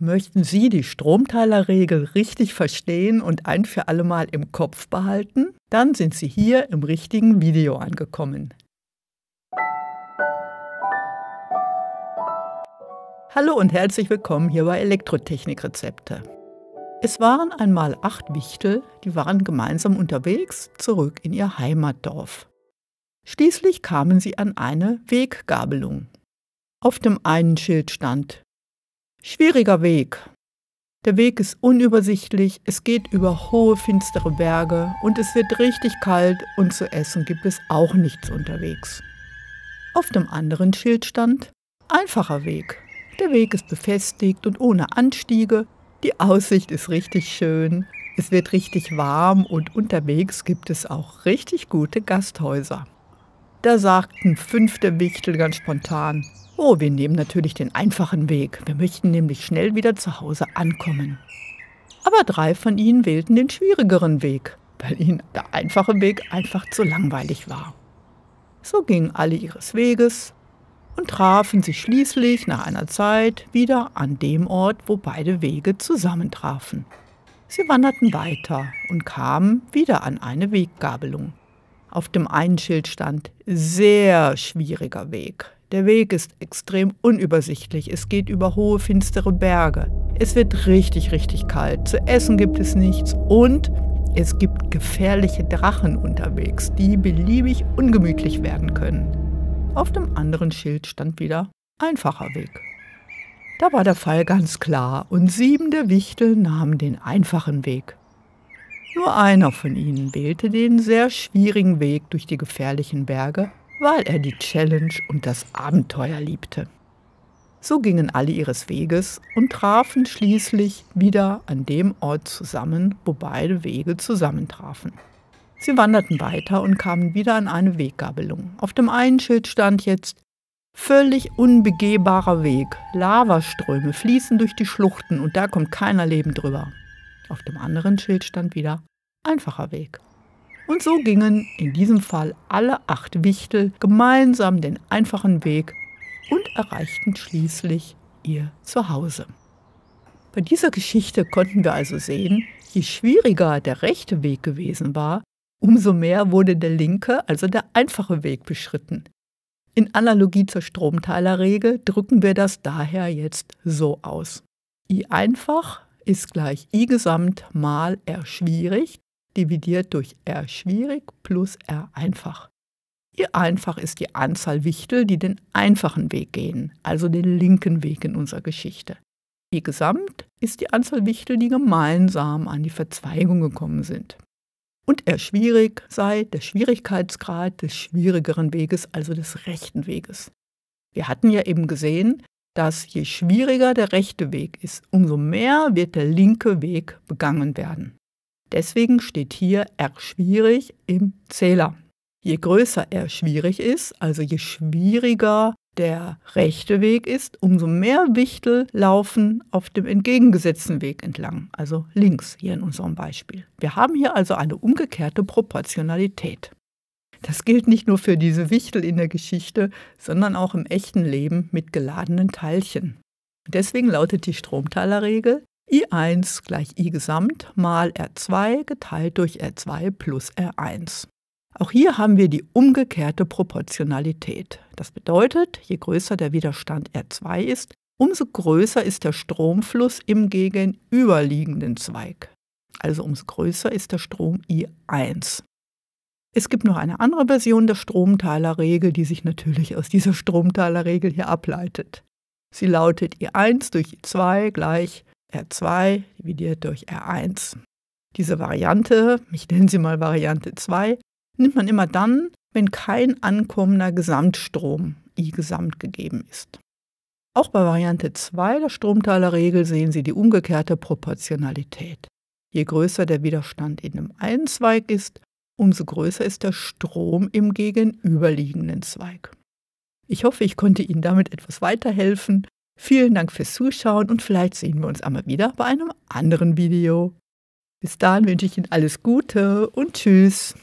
Möchten Sie die Stromteilerregel richtig verstehen und ein für alle Mal im Kopf behalten? Dann sind Sie hier im richtigen Video angekommen. Hallo und herzlich willkommen hier bei Elektrotechnik-Rezepte. Es waren einmal acht Wichtel, die waren gemeinsam unterwegs zurück in ihr Heimatdorf. Schließlich kamen sie an eine Weggabelung. Auf dem einen Schild stand Schwieriger Weg. Der Weg ist unübersichtlich, es geht über hohe, finstere Berge und es wird richtig kalt und zu essen gibt es auch nichts unterwegs. Auf dem anderen Schild stand Einfacher Weg. Der Weg ist befestigt und ohne Anstiege. Die Aussicht ist richtig schön. Es wird richtig warm und unterwegs gibt es auch richtig gute Gasthäuser. Da sagten fünfte Wichtel ganz spontan, Oh, wir nehmen natürlich den einfachen Weg. Wir möchten nämlich schnell wieder zu Hause ankommen. Aber drei von ihnen wählten den schwierigeren Weg, weil ihnen der einfache Weg einfach zu langweilig war. So gingen alle ihres Weges und trafen sich schließlich nach einer Zeit wieder an dem Ort, wo beide Wege zusammentrafen. Sie wanderten weiter und kamen wieder an eine Weggabelung. Auf dem einen Schild stand sehr schwieriger Weg. Der Weg ist extrem unübersichtlich. Es geht über hohe, finstere Berge. Es wird richtig, richtig kalt. Zu essen gibt es nichts. Und es gibt gefährliche Drachen unterwegs, die beliebig ungemütlich werden können. Auf dem anderen Schild stand wieder einfacher Weg. Da war der Fall ganz klar und sieben der Wichtel nahmen den einfachen Weg. Nur einer von ihnen wählte den sehr schwierigen Weg durch die gefährlichen Berge weil er die Challenge und das Abenteuer liebte. So gingen alle ihres Weges und trafen schließlich wieder an dem Ort zusammen, wo beide Wege zusammentrafen. Sie wanderten weiter und kamen wieder an eine Weggabelung. Auf dem einen Schild stand jetzt Völlig unbegehbarer Weg. Lavaströme fließen durch die Schluchten und da kommt keiner lebend drüber. Auf dem anderen Schild stand wieder Einfacher Weg. Und so gingen in diesem Fall alle acht Wichtel gemeinsam den einfachen Weg und erreichten schließlich ihr Zuhause. Bei dieser Geschichte konnten wir also sehen, je schwieriger der rechte Weg gewesen war, umso mehr wurde der linke, also der einfache Weg beschritten. In Analogie zur Stromteilerregel drücken wir das daher jetzt so aus. I einfach ist gleich I gesamt mal R schwierig dividiert durch r schwierig plus r einfach. I einfach ist die Anzahl Wichtel, die den einfachen Weg gehen, also den linken Weg in unserer Geschichte. I gesamt ist die Anzahl Wichtel, die gemeinsam an die Verzweigung gekommen sind. Und r schwierig sei der Schwierigkeitsgrad des schwierigeren Weges, also des rechten Weges. Wir hatten ja eben gesehen, dass je schwieriger der rechte Weg ist, umso mehr wird der linke Weg begangen werden. Deswegen steht hier R schwierig im Zähler. Je größer R schwierig ist, also je schwieriger der rechte Weg ist, umso mehr Wichtel laufen auf dem entgegengesetzten Weg entlang, also links hier in unserem Beispiel. Wir haben hier also eine umgekehrte Proportionalität. Das gilt nicht nur für diese Wichtel in der Geschichte, sondern auch im echten Leben mit geladenen Teilchen. Deswegen lautet die Stromteilerregel, I1 gleich I gesamt mal R2 geteilt durch R2 plus R1. Auch hier haben wir die umgekehrte Proportionalität. Das bedeutet, je größer der Widerstand R2 ist, umso größer ist der Stromfluss im gegenüberliegenden Zweig. Also umso größer ist der Strom I1. Es gibt noch eine andere Version der Stromteilerregel, die sich natürlich aus dieser Stromteilerregel hier ableitet. Sie lautet I1 durch I2 gleich R2 dividiert durch R1. Diese Variante, ich nenne sie mal Variante 2, nimmt man immer dann, wenn kein ankommender Gesamtstrom I gesamt gegeben ist. Auch bei Variante 2 der Stromteilerregel sehen Sie die umgekehrte Proportionalität. Je größer der Widerstand in dem einen Zweig ist, umso größer ist der Strom im gegenüberliegenden Zweig. Ich hoffe, ich konnte Ihnen damit etwas weiterhelfen. Vielen Dank fürs Zuschauen und vielleicht sehen wir uns einmal wieder bei einem anderen Video. Bis dahin wünsche ich Ihnen alles Gute und Tschüss.